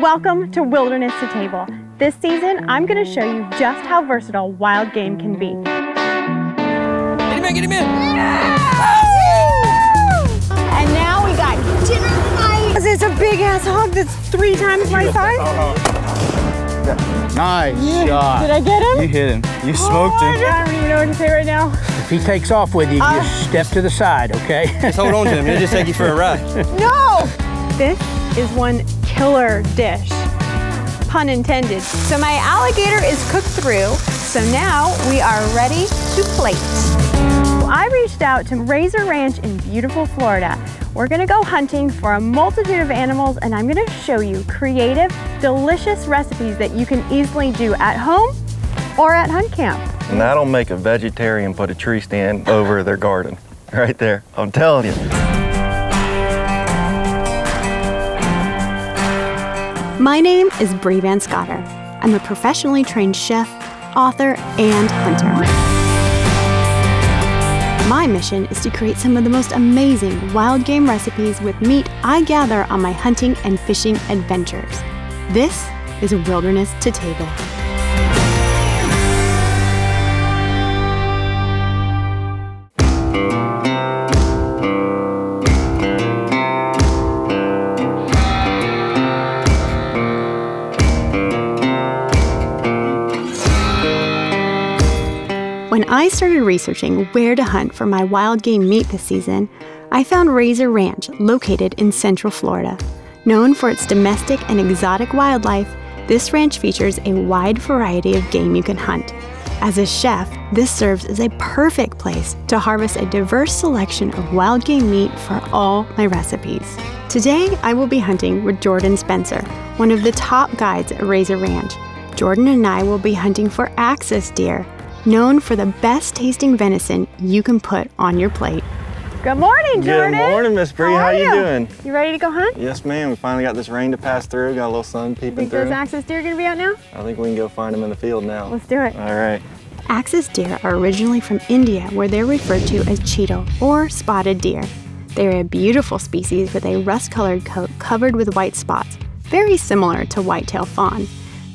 Welcome to Wilderness to Table. This season, I'm going to show you just how versatile wild game can be. Get him in, get him in! And now we got dinner tonight. It's a big ass hog that's three times my size. Nice Yeah. shot. Did I get him? You hit him. You Oh smoked my him. I don't even know what to say right now. If he takes off with you, Uh. just step to the side, okay? Just hold on to him, he'll just take you for a ride. No! This is one killer dish. Pun intended. So my alligator is cooked through, so now we are ready to plate. I reached out to Razor Ranch in beautiful Florida. We're gonna go hunting for a multitude of animals and I'm gonna show you creative, delicious recipes that you can easily do at home or at hunt camp. And that'll make a vegetarian put a tree stand over their garden. Right there. I'm telling you. My name is Bri Van Scotter. I'm a professionally trained chef, author, and hunter. My mission is to create some of the most amazing wild game recipes with meat I gather on my hunting and fishing adventures. This is Wilderness to Table. Started researching where to hunt for my wild game meat this season, I found Razor Ranch located in Central Florida. Known for its domestic and exotic wildlife, this ranch features a wide variety of game you can hunt. As a chef, this serves as a perfect place to harvest a diverse selection of wild game meat for all my recipes. Today, I will be hunting with Jordan Spencer, one of the top guides at Razor Ranch. Jordan and I will be hunting for axis deer, known for the best tasting venison you can put on your plate. Good morning, Jordan. Good morning, Miss Bri. How, are you, you? doing? You ready to go hunt? Yes, ma'am. We finally got this rain to pass through. Got a little sun peeping Think through. those axis deer are gonna be out now? I think we can go find them in the field now. Let's do it. All right. Axis deer are originally from India, where they're referred to as cheetal or spotted deer. They're a beautiful species with a rust colored coat covered with white spots, very similar to whitetail fawn.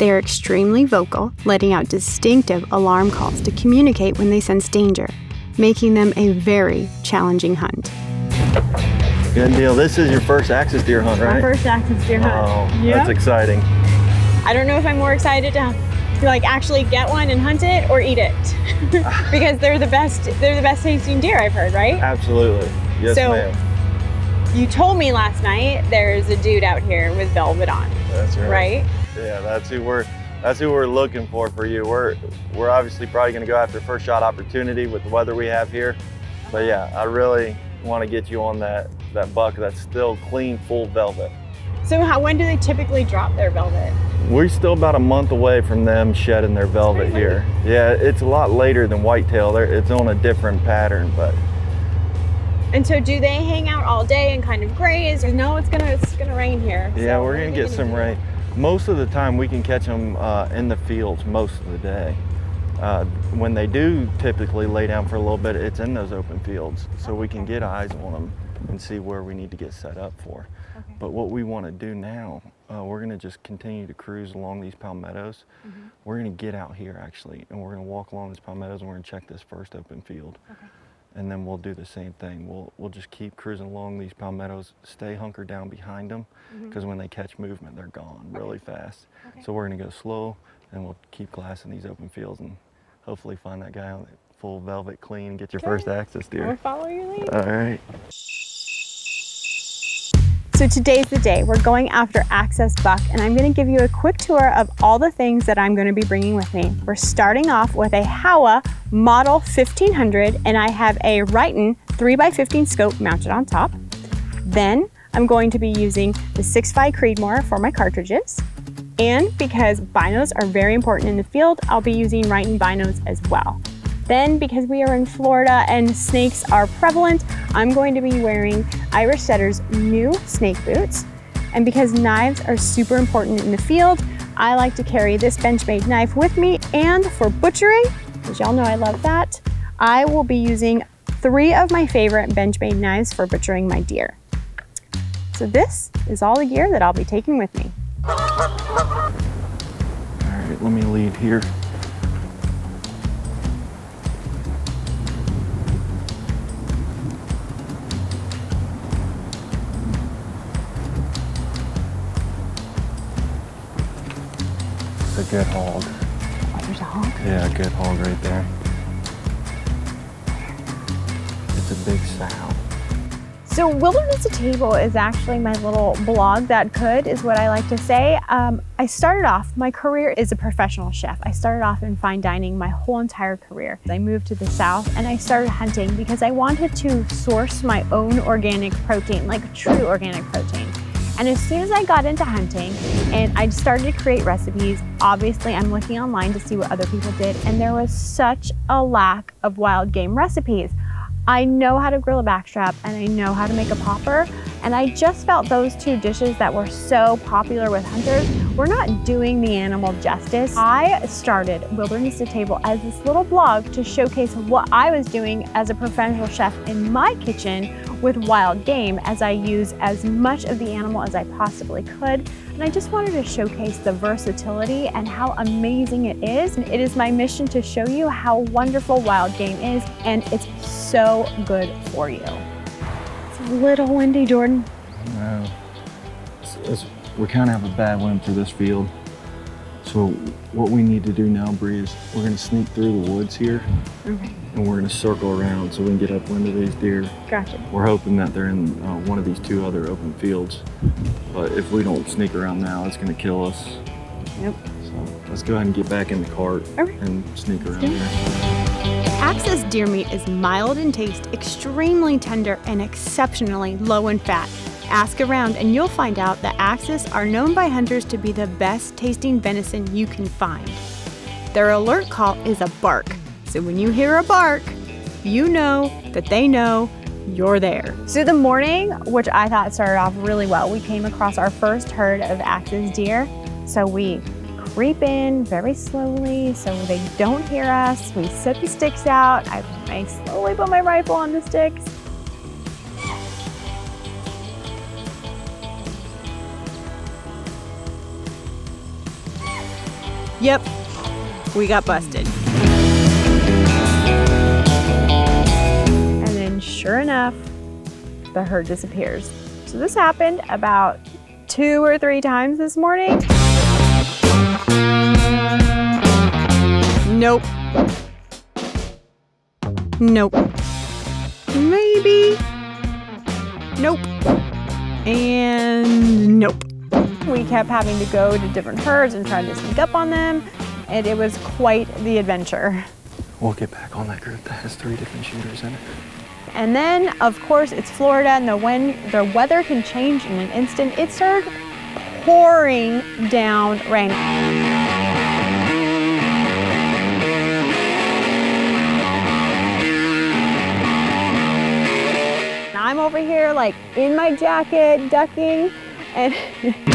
They are extremely vocal, letting out distinctive alarm calls to communicate when they sense danger, making them a very challenging hunt. Good deal. This is your first axis deer hunt, right? My first axis deer hunt. Oh, yeah. that's exciting. I don't know if I'm more excited to, to like actually get one and hunt it or eat it because they're the best they're the best tasting deer I've heard, right? Absolutely. Yes, So- ma'am. You told me last night there's a dude out here with velvet on, That's right. right? Yeah, that's who we're that's who we're looking for for you. We're we're obviously probably going to go after first shot opportunity with the weather we have here. But uh-huh. yeah, I really want to get you on that that buck that's still clean, full velvet. So how when do they typically drop their velvet? We're still about a month away from them shedding their velvet here. Yeah, it's a lot later than whitetail. They're, it's on a different pattern, but And so do they hang out all day and kind of graze? Or no, it's gonna it's gonna rain here. yeah, so we're gonna get some rain. Most of the time, we can catch them uh, in the fields most of the day. Uh, when they do typically lay down for a little bit, it's in those open fields, so we can get eyes on them and see where we need to get set up for. Okay. But what we want to do now, uh, we're going to just continue to cruise along these palmettos. Mm-hmm. We're going to get out here actually, and we're going to walk along these palmettos, and we're going to check this first open field. And then we'll do the same thing. We'll we'll just keep cruising along these palmettos, stay hunkered down behind them, because mm-hmm. when they catch movement, they're gone really fast. Okay. So we're going to go slow, and we'll keep glassing these open fields, and hopefully find that guy on it full velvet clean and get your first axis deer. We'll follow your lead. All right. So today's the day. We're going after Axis Buck, and I'm going to give you a quick tour of all the things that I'm going to be bringing with me. We're starting off with a Howa Model 1500, and I have a Riton 3x15 scope mounted on top. Then I'm going to be using the 6.5 Creedmoor for my cartridges. And because binos are very important in the field, I'll be using Riton binos as well. Then, because we are in Florida and snakes are prevalent, I'm going to be wearing Irish Setter's new snake boots. And because knives are super important in the field, I like to carry this Benchmade knife with me. And for butchering, as y'all know I love that, I will be using three of my favorite Benchmade knives for butchering my deer. So this is all the gear that I'll be taking with me. All right, let me lead here. Good hog. Oh, there's a hog. Yeah, good hog right there. It's a big sow. So Wilderness to Table is actually my little blog that could, is what I like to say. Um, I started off, my career is a professional chef. I started off in fine dining my whole entire career. I moved to the South and I started hunting because I wanted to source my own organic protein, like true organic protein. And as soon as I got into hunting and I started to create recipes, obviously I'm looking online to see what other people did, and there was such a lack of wild game recipes. I know how to grill a backstrap and I know how to make a popper. And I just felt those two dishes that were so popular with hunters were not doing the animal justice. I started Wilderness to Table as this little blog to showcase what I was doing as a professional chef in my kitchen with wild game as I use as much of the animal as I possibly could. And I just wanted to showcase the versatility and how amazing it is. And it is my mission to show you how wonderful wild game is and it's so good for you. It's a little windy, Jordan. No. It's, it's, we kind of have a bad wind for this field. So what we need to do now, Bri, is we're going to sneak through the woods here Okay, and we're going to circle around so we can get upwind of these deer. gotcha. We're hoping that they're in uh, one of these two other open fields. But if we don't sneak around now, it's going to kill us. Yep. So let's go ahead and get back in the cart Okay. and sneak around do here. Axis deer meat is mild in taste, extremely tender, and exceptionally low in fat. Ask around and you'll find out that Axis are known by hunters to be the best tasting venison you can find. Their alert call is a bark, so when you hear a bark, you know that they know you're there. So the morning, which I thought started off really well, we came across our first herd of Axis deer. So we creep in very slowly so they don't hear us. We set the sticks out. I, I slowly put my rifle on the sticks. Yep, we got busted. And then sure enough, the herd disappears. So this happened about two or three times this morning. Nope. Nope. Maybe. Nope. And nope. We kept having to go to different herds and try to sneak up on them, and it was quite the adventure. We'll get back on that group that has three different shooters in it. And then, of course, it's Florida, and the wind, the weather can change in an instant. It started pouring down rain. I'm over here, like in my jacket, ducking, and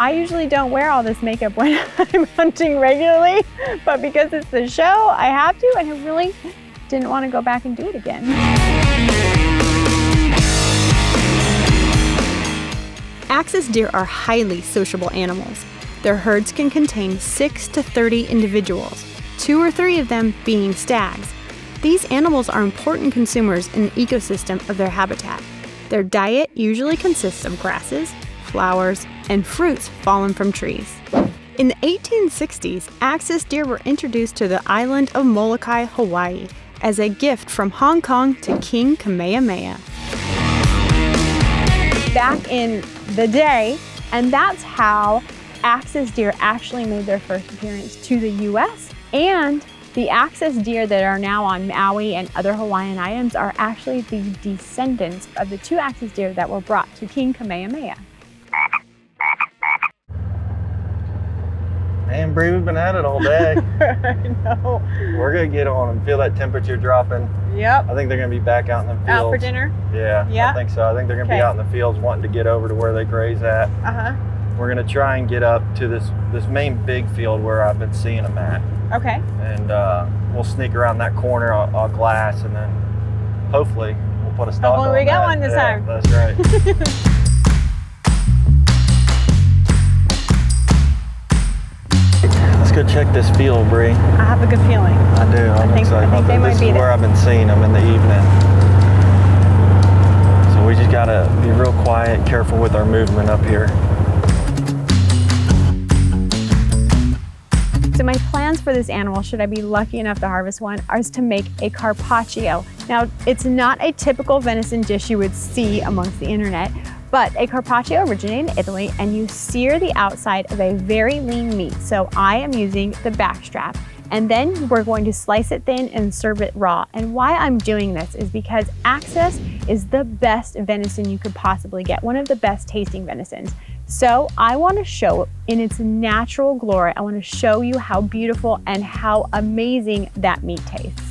I usually don't wear all this makeup when I'm hunting regularly, but because it's the show, I have to, and I really didn't want to go back and do it again. Axis deer are highly sociable animals. Their herds can contain 6 to 30 individuals, two or three of them being stags. These animals are important consumers in the ecosystem of their habitat. Their diet usually consists of grasses, flowers, and fruits fallen from trees. In the 1860s, axis deer were introduced to the island of Molokai, Hawaii, as a gift from Hong Kong to King Kamehameha. Back in the day, and that's how axis deer actually made their first appearance to the US. And the axis deer that are now on Maui and other Hawaiian items are actually the descendants of the two axis deer that were brought to King Kamehameha. Man, Bri, we've been at it all day. I know. We're gonna get on and feel that temperature dropping. Yep. I think they're gonna be back out in the fields. Out for dinner? Yeah, Yeah? I think so. I think they're gonna Okay. be out in the fields wanting to get over to where they graze at. Uh huh. We're gonna try and get up to this this main big field where I've been seeing them at, Okay. and uh, we'll sneak around that corner on glass, and then hopefully we'll put a stop. Hopefully on we got that. one this Yeah, time. That's right. Check this field, Bri. I have a good feeling. I do. I'm think- excited I think about they that. might This be is there. where I've been seeing them in the evening. So we just gotta be real quiet, careful with our movement up here. So my plans for this animal, should I be lucky enough to harvest one, is to make a carpaccio. Now, it's not a typical venison dish you would see amongst the internet, but a carpaccio originated in Italy and you sear the outside of a very lean meat. So I am using the backstrap. And then we're going to slice it thin and serve it raw. And why I'm doing this is because Axis is the best venison you could possibly get, one of the best tasting venisons. So I want to show in its natural glory, I want to show you how beautiful and how amazing that meat tastes.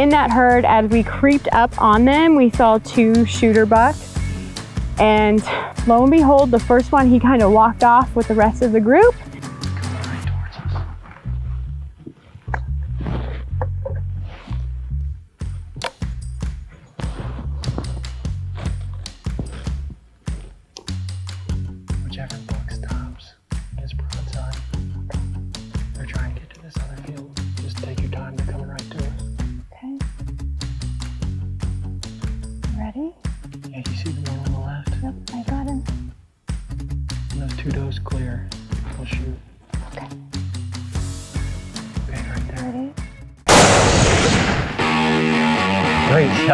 In that herd, as we creeped up on them, we saw two shooter bucks. And lo and behold, the first one, he kind of walked off with the rest of the group.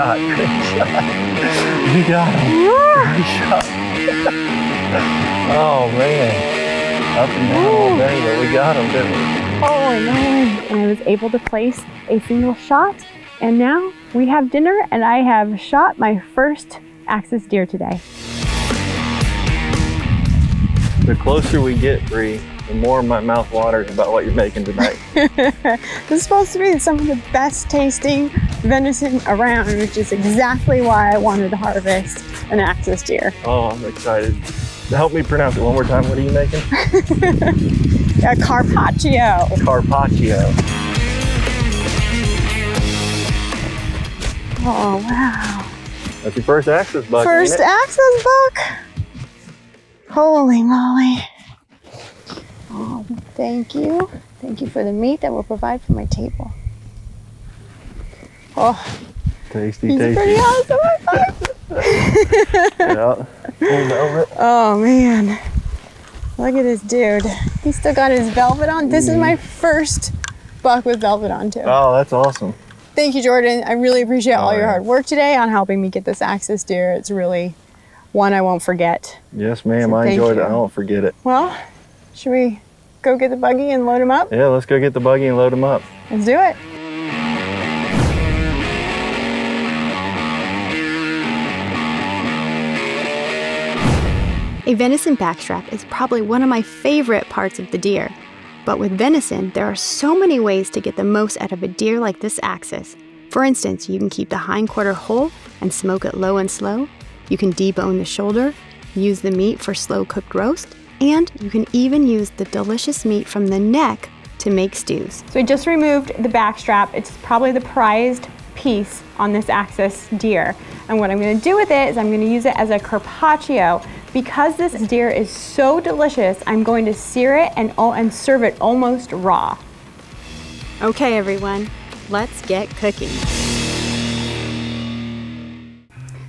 Shot, great shot. You got him. Great shot. oh man. Up and down all day, but we got him, didn't we? Oh, Holy man. And I was able to place a single shot. And now we have dinner and I have shot my first axis deer today. The closer we get, Bri, the more my mouth waters about what you're making tonight. This is supposed to be some of the best tasting venison around, which is exactly why I wanted to harvest an axis deer. oh, I'm excited. Help me pronounce it one more time. What are you making? A carpaccio. Carpaccio. Oh, wow. That's your first axis buck. First axis book. Holy moly. Oh, thank you. Thank you for the meat that will provide for my table. Oh, Tasty, he's tasty. pretty awesome. Yeah. Oh man. Look at this dude. He's still got his velvet on. This is my mm. first buck with velvet on too. Oh, that's awesome. Thank you, Jordan. I really appreciate all Oh, your hard work today on helping me get this axis deer. It's really one I won't forget. Yes, ma'am. So I enjoyed you. it. I won't forget it. Well, should we go get the buggy and load him up? Yeah, let's go get the buggy and load him up. Let's do it. A venison backstrap is probably one of my favorite parts of the deer. But with venison, there are so many ways to get the most out of a deer like this axis. For instance, you can keep the hindquarter whole and smoke it low and slow. You can debone the shoulder, use the meat for slow cooked roast, and you can even use the delicious meat from the neck to make stews. So I just removed the backstrap. It's probably the prized piece on this axis deer. And what I'm gonna do with it is I'm gonna use it as a carpaccio. Because this deer is so delicious, I'm going to sear it and, and serve it almost raw. Okay, everyone, let's get cooking.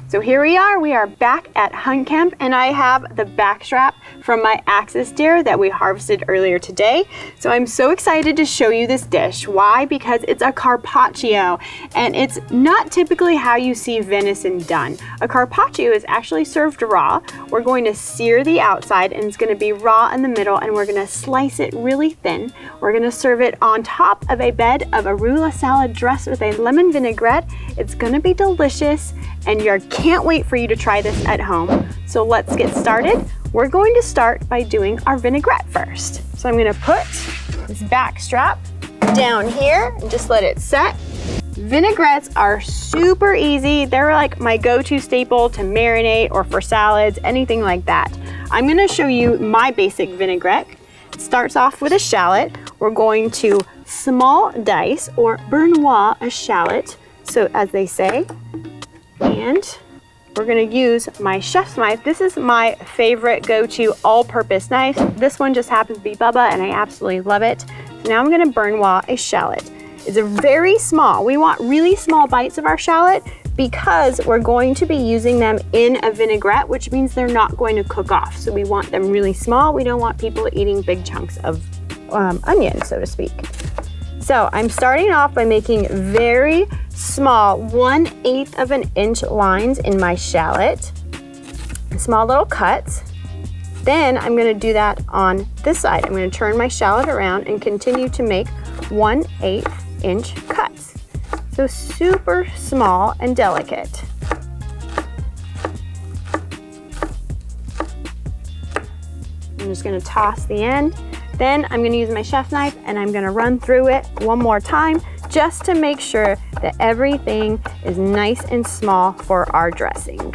So here we are, we are back at hunt camp and I have the backstrap from my axis deer that we harvested earlier today. So I'm so excited to show you this dish. Why? Because it's a carpaccio and it's not typically how you see venison done. A carpaccio is actually served raw. We're going to sear the outside and it's gonna be raw in the middle and we're gonna slice it really thin. We're gonna serve it on top of a bed of arugula salad dressed with a lemon vinaigrette. It's gonna be delicious and you can't wait for you to try this at home. So let's get started. We're going to start by doing our vinaigrette first. So I'm gonna put this back strap down here and just let it set. Vinaigrettes are super easy. They're like my go-to staple to marinate or for salads, anything like that. I'm gonna show you my basic vinaigrette. It starts off with a shallot. We're going to small dice or brunoise a shallot. So as they say, and we're gonna use my chef's knife. This is my favorite go-to all-purpose knife. This one just happens to be Bubba and I absolutely love it. So now I'm gonna brunoise a shallot. It's a very small, we want really small bites of our shallot because we're going to be using them in a vinaigrette, which means they're not going to cook off. So we want them really small. We don't want people eating big chunks of um, onion, so to speak. So I'm starting off by making very small, 1 8th of an inch lines in my shallot, small little cuts. Then I'm gonna do that on this side. I'm gonna turn my shallot around and continue to make 1 8th inch cuts. So super small and delicate. I'm just gonna toss the end then I'm gonna use my chef knife and I'm gonna run through it one more time just to make sure that everything is nice and small for our dressing.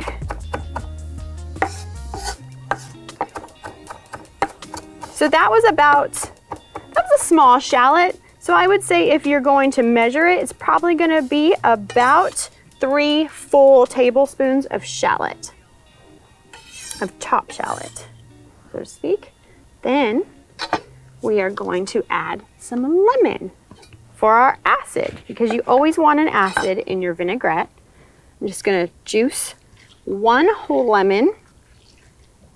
So that was about, that was a small shallot. So I would say if you're going to measure it, it's probably gonna be about three full tablespoons of shallot, of chopped shallot, so to speak. Then we are going to add some lemon for our acid because you always want an acid in your vinaigrette. I'm just going to juice one whole lemon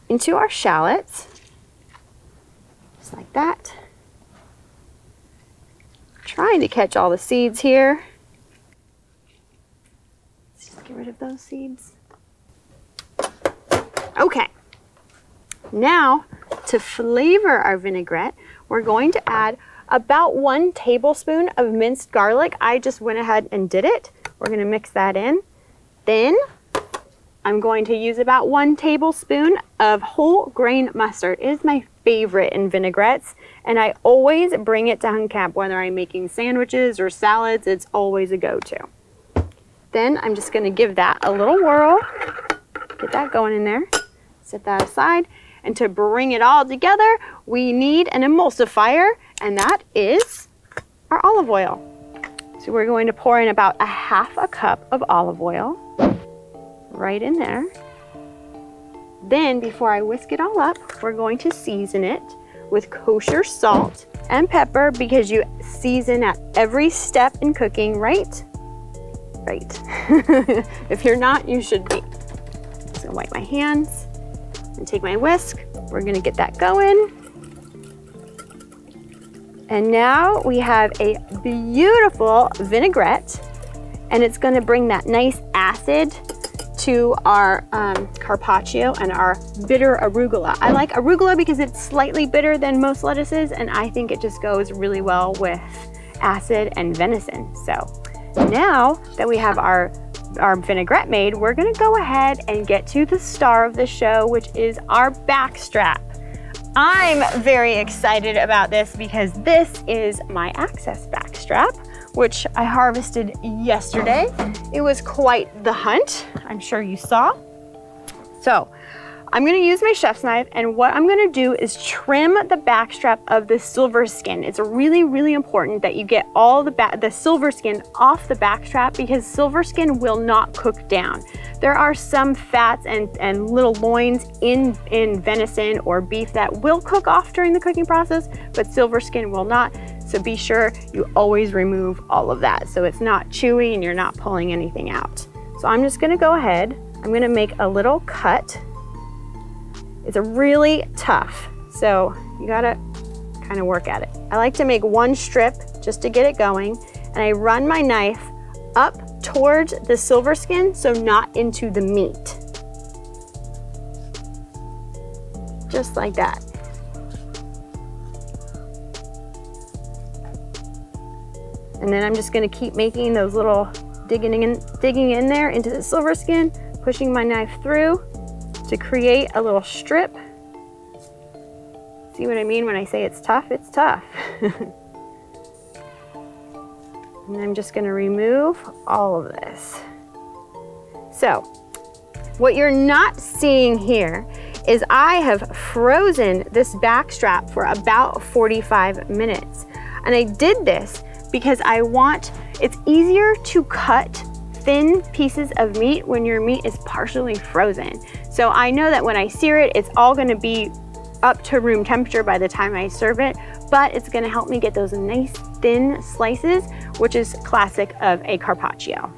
into our shallots, just like that. Trying to catch all the seeds here. Let's just get rid of those seeds. Okay. Now, to flavor our vinaigrette, we're going to add about one tablespoon of minced garlic. I just went ahead and did it. We're gonna mix that in. Then I'm going to use about one tablespoon of whole grain mustard. It is my favorite in vinaigrettes, and I always bring it to hunt camp, whether I'm making sandwiches or salads, it's always a go-to. Then I'm just gonna give that a little whirl, get that going in there, set that aside, and to bring it all together, we need an emulsifier, and that is our olive oil. So we're going to pour in about a half a cup of olive oil right in there. Then before I whisk it all up, we're going to season it with kosher salt and pepper because you season at every step in cooking, right? Right. if you're not, you should be. So wipe my hands and take my whisk. We're gonna get that going. And now we have a beautiful vinaigrette and it's gonna bring that nice acid to our um, carpaccio and our bitter arugula. I like arugula because it's slightly bitter than most lettuces and I think it just goes really well with acid and venison. So now that we have our our vinaigrette made, we're gonna go ahead and get to the star of the show, which is our backstrap. I'm very excited about this because this is my axis backstrap, which I harvested yesterday. It was quite the hunt, I'm sure you saw. So I'm gonna use my chef's knife and what I'm gonna do is trim the backstrap of the silver skin. It's really, really important that you get all the, the silver skin off the backstrap because silver skin will not cook down. There are some fats and, and little loins in, in venison or beef that will cook off during the cooking process, but silver skin will not. So be sure you always remove all of that so it's not chewy and you're not pulling anything out. So I'm just gonna go ahead I'm gonna make a little cut. It's a really tough, so you gotta kind of work at it. I like to make one strip just to get it going, and I run my knife up towards the silver skin, so not into the meat. Just like that. And then I'm just gonna keep making those little digging in, digging in there into the silver skin, pushing my knife through to create a little strip. See what I mean when I say it's tough? It's tough. and I'm just gonna remove all of this. So, what you're not seeing here is I have frozen this back strap for about 45 minutes. And I did this because I want, it's easier to cut thin pieces of meat when your meat is partially frozen. So I know that when I sear it, it's all gonna be up to room temperature by the time I serve it, but it's gonna help me get those nice thin slices, which is classic of a carpaccio.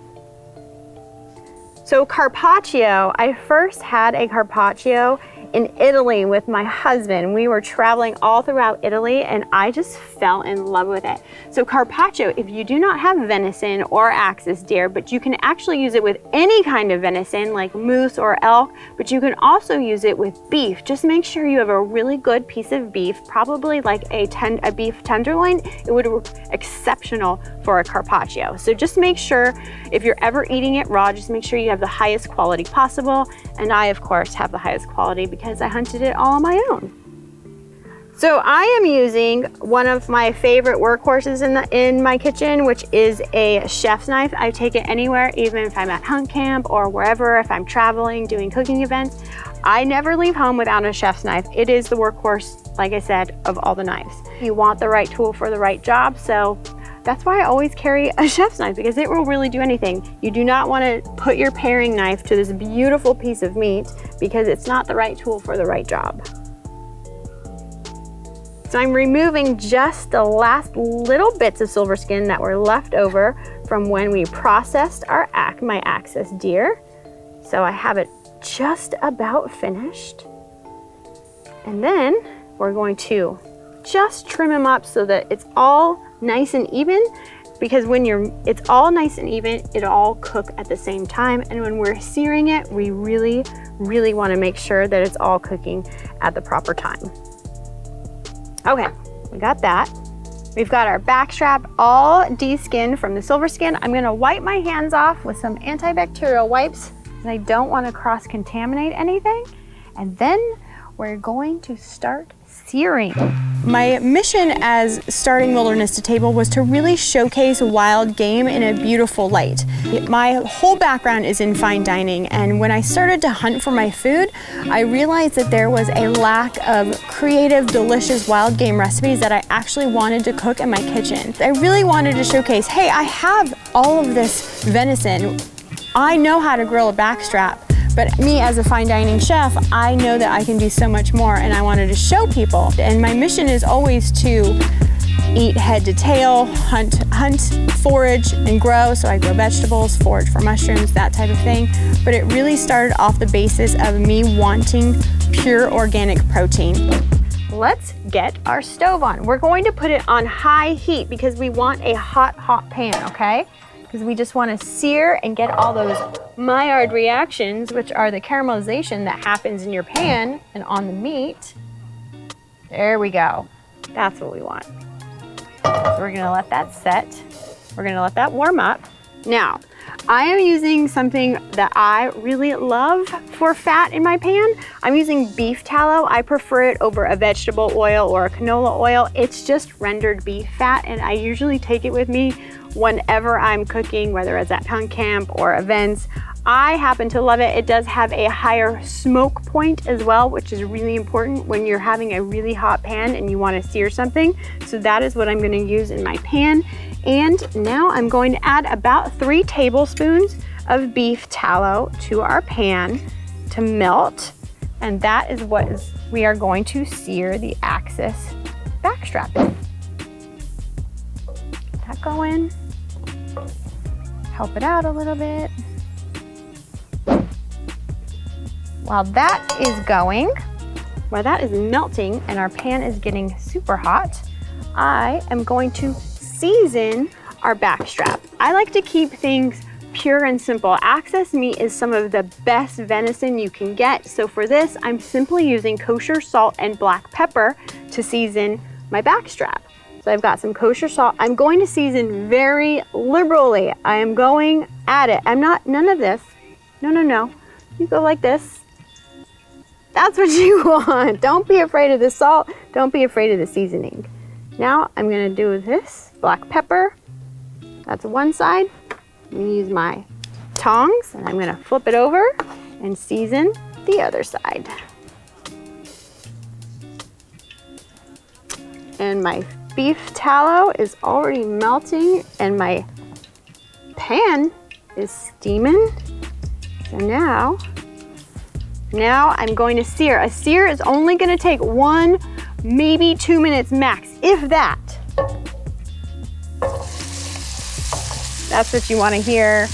So carpaccio, I first had a carpaccio in Italy with my husband. We were traveling all throughout Italy and I just fell in love with it. So carpaccio, if you do not have venison or axis deer, but you can actually use it with any kind of venison like moose or elk, but you can also use it with beef. Just make sure you have a really good piece of beef, probably like a, ten, a beef tenderloin. It would be exceptional for a carpaccio. So just make sure if you're ever eating it raw, just make sure you have the highest quality possible. And I, of course, have the highest quality because I hunted it all on my own. So I am using one of my favorite workhorses in, the, in my kitchen, which is a chef's knife. I take it anywhere, even if I'm at hunt camp or wherever, if I'm traveling, doing cooking events. I never leave home without a chef's knife. It is the workhorse, like I said, of all the knives. You want the right tool for the right job, so that's why I always carry a chef's knife because it will really do anything. You do not want to put your paring knife to this beautiful piece of meat because it's not the right tool for the right job. So I'm removing just the last little bits of silver skin that were left over from when we processed our my axis deer. So I have it just about finished. And then we're going to just trim them up so that it's all nice and even because when you're, it's all nice and even, it all cook at the same time. And when we're searing it, we really, really wanna make sure that it's all cooking at the proper time. Okay, we got that. We've got our back strap all de-skinned from the silver skin. I'm gonna wipe my hands off with some antibacterial wipes and I don't wanna cross-contaminate anything. And then we're going to start searing. My mission as starting Wilderness to Table was to really showcase wild game in a beautiful light. My whole background is in fine dining and when I started to hunt for my food, I realized that there was a lack of creative, delicious wild game recipes that I actually wanted to cook in my kitchen. I really wanted to showcase, hey, I have all of this venison. I know how to grill a backstrap. But me as a fine dining chef, I know that I can do so much more and I wanted to show people. And my mission is always to eat head to tail, hunt, hunt, forage, and grow. So I grow vegetables, forage for mushrooms, that type of thing. But it really started off the basis of me wanting pure organic protein. Let's get our stove on. We're going to put it on high heat because we want a hot, hot pan, okay? Because we just want to sear and get all those Maillard reactions, which are the caramelization that happens in your pan and on the meat. There we go. That's what we want. So we're gonna let that set. We're gonna let that warm up. Now, I am using something that I really love for fat in my pan. I'm using beef tallow. I prefer it over a vegetable oil or a canola oil. It's just rendered beef fat and I usually take it with me whenever I'm cooking, whether it's at hunt camp or events. I happen to love it. It does have a higher smoke point as well, which is really important when you're having a really hot pan and you want to sear something. So that is what I'm going to use in my pan. And now I'm going to add about three tablespoons of beef tallow to our pan to melt. And that is what we are going to sear the axis backstrap in. That going help it out a little bit. while that is going, while that is melting and our pan is getting super hot, I am going to season our backstrap. I like to keep things pure and simple. Axis meat is some of the best venison you can get. So for this, I'm simply using kosher salt and black pepper to season my backstrap. So I've got some kosher salt. I'm going to season very liberally. I am going at it. I'm not, none of this. No, no, no. You go like this. That's what you want. Don't be afraid of the salt. Don't be afraid of the seasoning. Now I'm gonna do this, black pepper. That's one side. I'm gonna use my tongs and I'm gonna flip it over and season the other side. And my beef tallow is already melting and my pan is steaming. So now, now I'm going to sear. A sear is only gonna take one, maybe two minutes max, if that. That's what you wanna hear.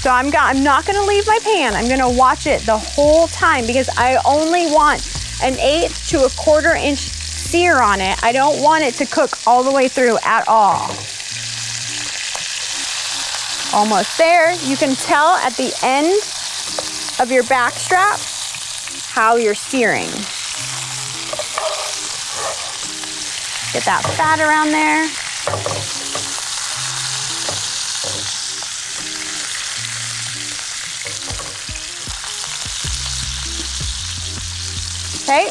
So I'm, I'm not gonna leave my pan. I'm gonna watch it the whole time because I only want an eighth to a quarter inch sear on it. I don't want it to cook all the way through at all. Almost there. You can tell at the end of your back strap how you're searing. Get that fat around there. Okay,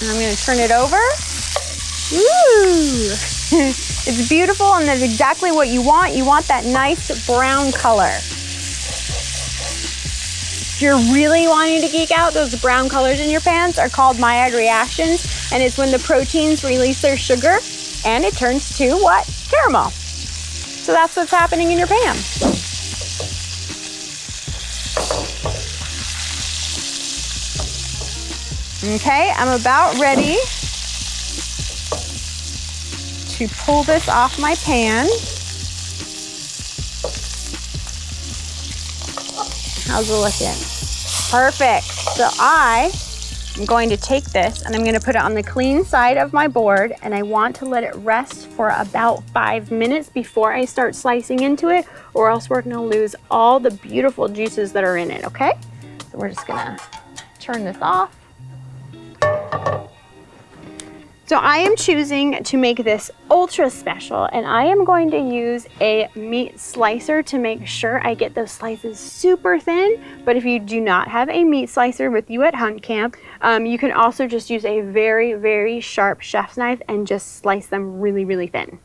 and I'm gonna turn it over. Ooh, it's beautiful and that's exactly what you want. You want that nice brown color. If you're really wanting to geek out, those brown colors in your pans are called Maillard reactions, and it's when the proteins release their sugar and it turns to what? Caramel. So that's what's happening in your pan. Okay, I'm about ready to pull this off my pan. How's it looking? Perfect. So I am going to take this and I'm gonna put it on the clean side of my board and I want to let it rest for about five minutes before I start slicing into it or else we're gonna lose all the beautiful juices that are in it, okay? So we're just gonna turn this off. So I am choosing to make this ultra special and I am going to use a meat slicer to make sure I get those slices super thin. But if you do not have a meat slicer with you at hunt camp, um, you can also just use a very, very sharp chef's knife and just slice them really, really thin.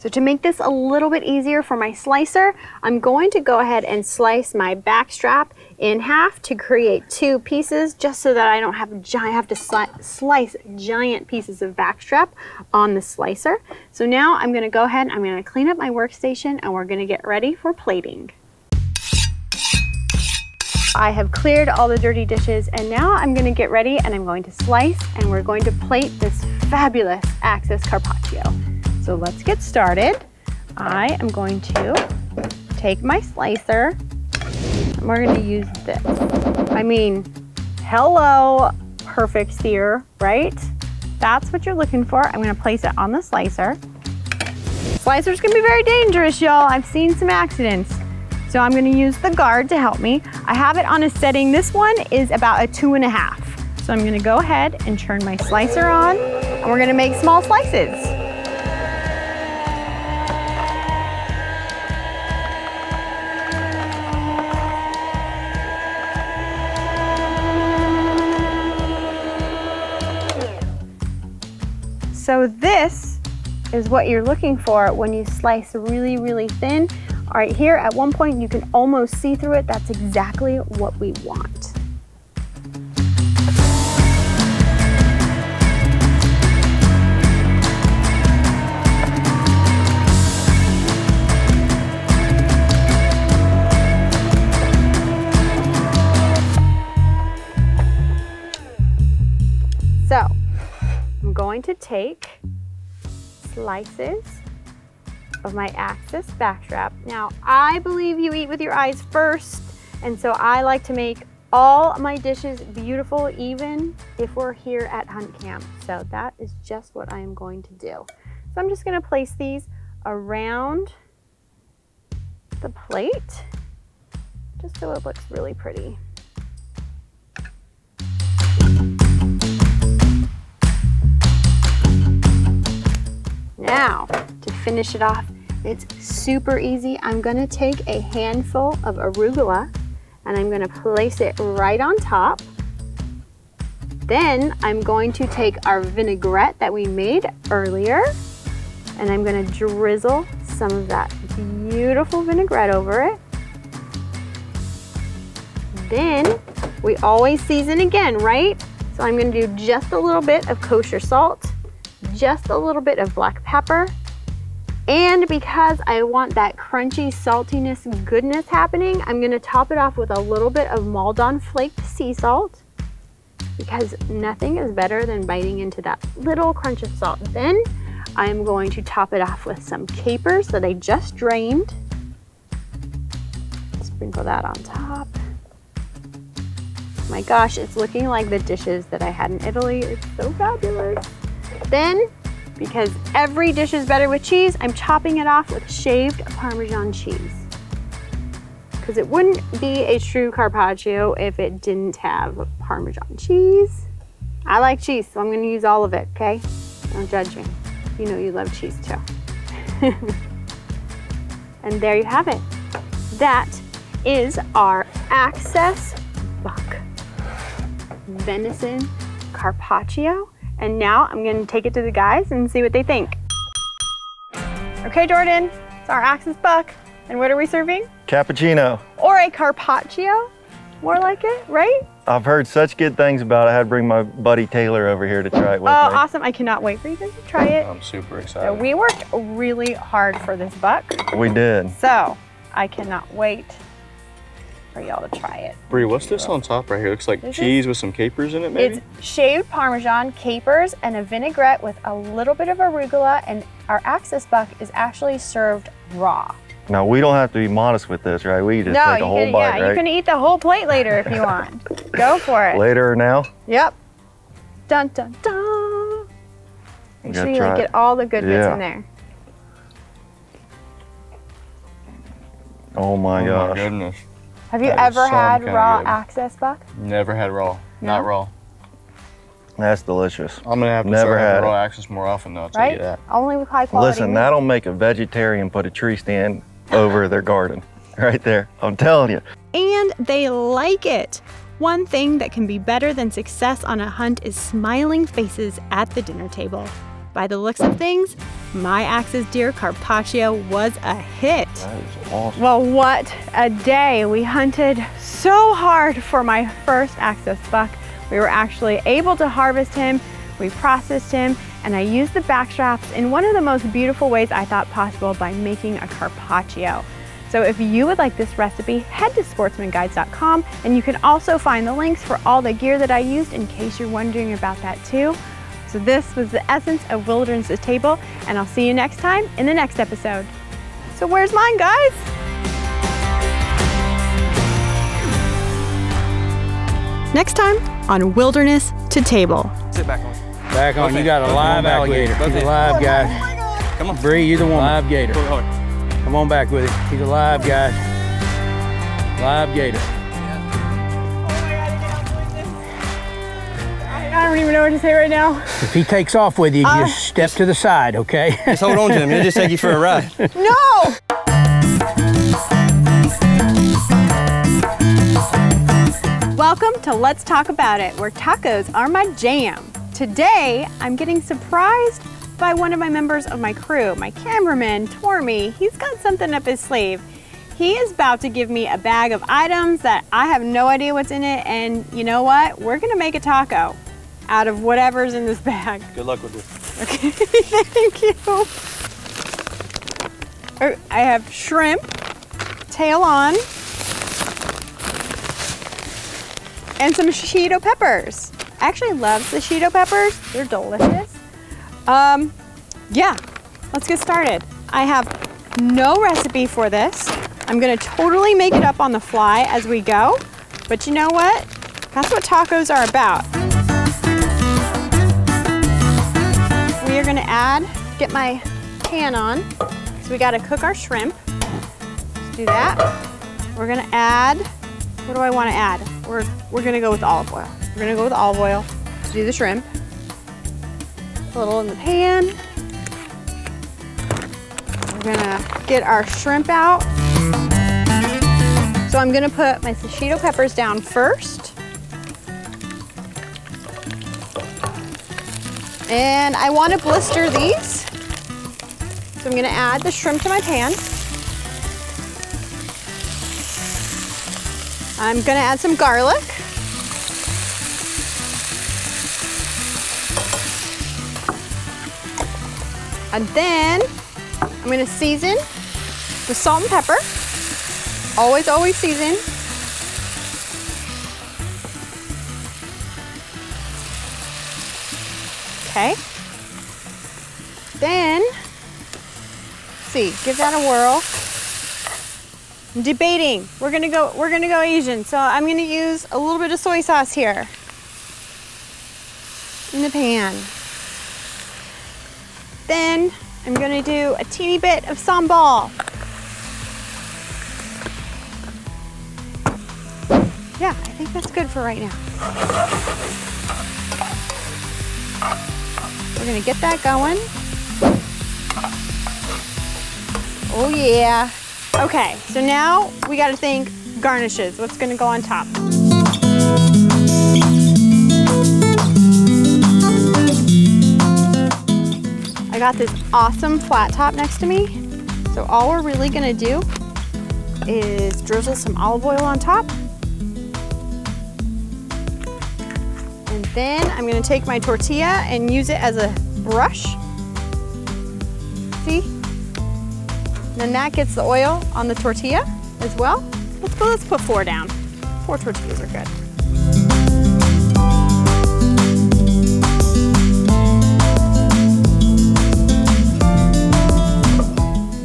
So to make this a little bit easier for my slicer, I'm going to go ahead and slice my back strap in half to create two pieces just so that I don't have, giant, have to sli slice giant pieces of back strap on the slicer. So now I'm gonna go ahead, I'm gonna clean up my workstation and we're gonna get ready for plating. I have cleared all the dirty dishes and now I'm gonna get ready and I'm going to slice and we're going to plate this fabulous Axis Carpaccio. So let's get started. I am going to take my slicer and we're gonna use this. I mean, hello, perfect sear, right? That's what you're looking for. I'm gonna place it on the slicer. Slicers can be very dangerous, y'all. I've seen some accidents. So I'm gonna use the guard to help me. I have it on a setting, this one is about a two and a half. So I'm gonna go ahead and turn my slicer on and we're gonna make small slices. So this is what you're looking for when you slice really, really thin. All right, here at one point you can almost see through it. That's exactly what we want. Going to take slices of my Axis backstrap. Now, I believe you eat with your eyes first, and so I like to make all my dishes beautiful even if we're here at hunt camp. So that is just what I am going to do. So I'm just gonna place these around the plate just so it looks really pretty. Now, to finish it off, it's super easy. I'm gonna take a handful of arugula and I'm gonna place it right on top. Then I'm going to take our vinaigrette that we made earlier and I'm gonna drizzle some of that beautiful vinaigrette over it. Then we always season again, right? So I'm gonna do just a little bit of kosher salt, just a little bit of black pepper, and because I want that crunchy saltiness goodness happening, I'm gonna top it off with a little bit of Maldon flaked sea salt because nothing is better than biting into that little crunch of salt. Then I'm going to top it off with some capers that I just drained. Sprinkle that on top. My gosh, it's looking like the dishes that I had in Italy. It's so fabulous. Then, because every dish is better with cheese, I'm chopping it off with shaved Parmesan cheese. Because it wouldn't be a true carpaccio if it didn't have Parmesan cheese. I like cheese, so I'm gonna use all of it, okay? Don't judge me. You know you love cheese too. and there you have it. That is our Axis Buck Venison Carpaccio. And now I'm gonna take it to the guys and see what they think. Okay, Jordan, it's our Axis Buck. And what are we serving? Cappuccino. Or a Carpaccio, more like it, right? I've heard such good things about it. I had to bring my buddy Taylor over here to try it with Oh, me. awesome. I cannot wait for you guys to try it. I'm super So excited. we worked really hard for this buck. We did. So I cannot wait for y'all to try it. Bri, what's this on top right here? Looks like This is- cheese with some capers in it, maybe? It's shaved Parmesan, capers, and a vinaigrette with a little bit of arugula. And our Axis Buck is actually served raw. Now we don't have to be modest with this, right? We just no, take a you whole can, bite, yeah, right? you can eat the whole plate later if you want. Go for it. Later or now? Yep. Dun dun dun. Make sure you like, get all the good bits in there. Oh my oh gosh. my goodness. Have you ever had raw good. Axis Buck? Never had raw. Not raw. That's delicious. I'm gonna have to Never start had having it. raw axis more often though, I'll tell Right? you that. Only with high quality. Listen, meat. that'll make a vegetarian put a tree stand over their garden. Right there. I'm telling you. And they like it. One thing that can be better than success on a hunt is smiling faces at the dinner table. By the looks of things, my Axis Deer Carpaccio was a hit. That is awesome. Well, what a day. We hunted so hard for my first Axis buck. We were actually able to harvest him, we processed him, and I used the backstraps in one of the most beautiful ways I thought possible by making a carpaccio. So if you would like this recipe, head to sportsmanguides.com and you can also find the links for all the gear that I used in case you're wondering about that too. So this was the essence of Wilderness to Table, and I'll see you next time in the next episode. So where's mine, guys? Next time on Wilderness to Table. Sit back on. Back on. You got a live hands. alligator. Both He's hands. alive, guys. Come on. Bri, you're the one. Live gator. Pull it hard. Come on back with it. He's a live guy. Live gator. Don't even know what to say right now. If he takes off with you, Uh, just step to the side, okay? Just hold on to him. He'll just take you for a ride. No! Welcome to Let's Talk About It, where tacos are my jam. Today, I'm getting surprised by one of my members of my crew, my cameraman, Tormy. He's got something up his sleeve. He is about to give me a bag of items that I have no idea what's in it, and you know what? We're gonna make a taco out of whatever's in this bag. Good luck with this. Okay, thank you. Oh, I have shrimp, tail on, and some shito peppers. I actually love the shito peppers. They're delicious. Um, yeah, let's get started. I have no recipe for this. I'm gonna totally make it up on the fly as we go. But you know what? That's what tacos are about. Gonna add, get my pan on, because we gotta cook our shrimp. Let's do that. We're gonna add, what do I wanna add? We're, we're gonna go with olive oil. We're gonna go with olive oil to do the shrimp. A little in the pan. We're gonna get our shrimp out. So I'm gonna put my shishito peppers down first. And I wanna blister these. So I'm gonna add the shrimp to my pan. I'm gonna add some garlic. And then I'm gonna season with salt and pepper. Always, always season. Okay. Then, see, give that a whirl. I'm debating. We're gonna go. We're gonna go Asian. So I'm gonna use a little bit of soy sauce here in the pan. Then I'm gonna do a teeny bit of sambal. Yeah, I think that's good for right now. We're gonna get that going. Oh yeah. Okay, so now we gotta think garnishes. What's gonna go on top? I got this awesome flat top next to me. So all we're really gonna do is drizzle some olive oil on top. Then I'm gonna take my tortilla and use it as a brush. See? Then that gets the oil on the tortilla as well. Let's go, let's put four down. Four tortillas are good.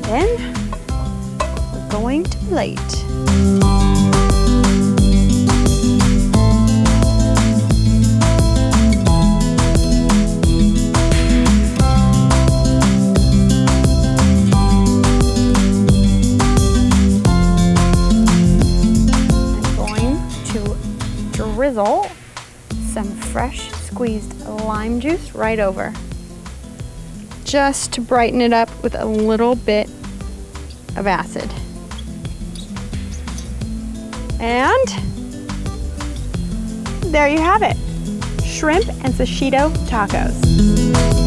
Then we're going to plate. Drizzle some fresh squeezed lime juice right over just to brighten it up with a little bit of acid. And there you have it, shrimp and shishito tacos.